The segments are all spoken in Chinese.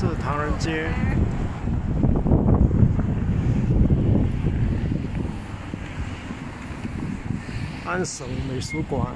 是唐人街。安省美术馆。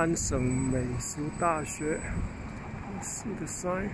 安省美术大学，四个 sign。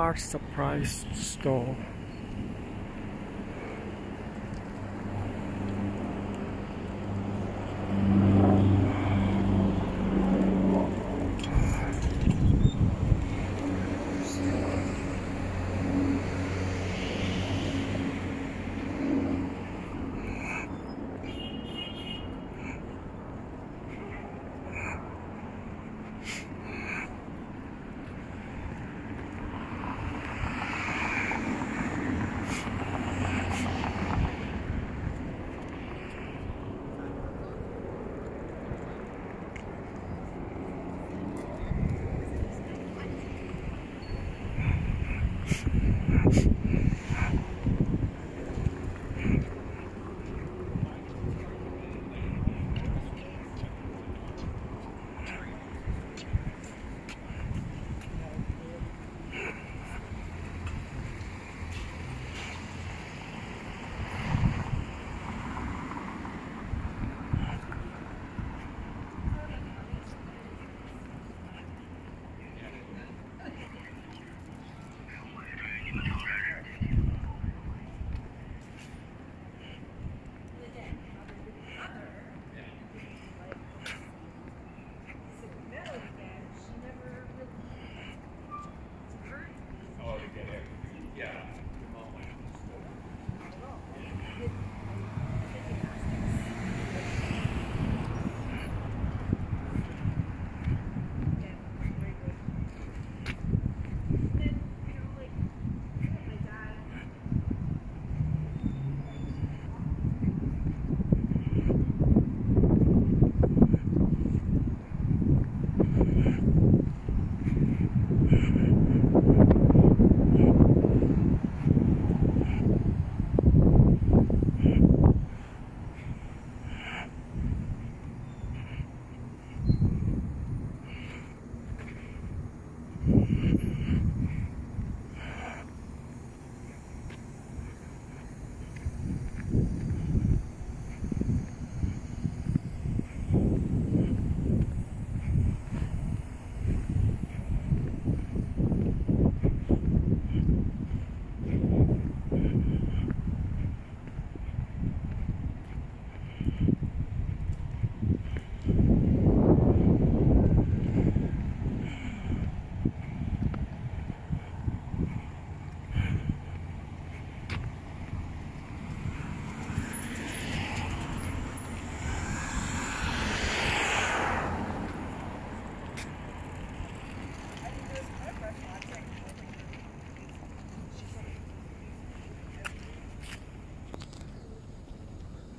Art surprise store.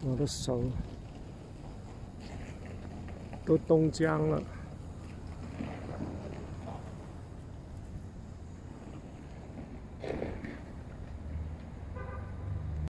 我的手都冻僵了。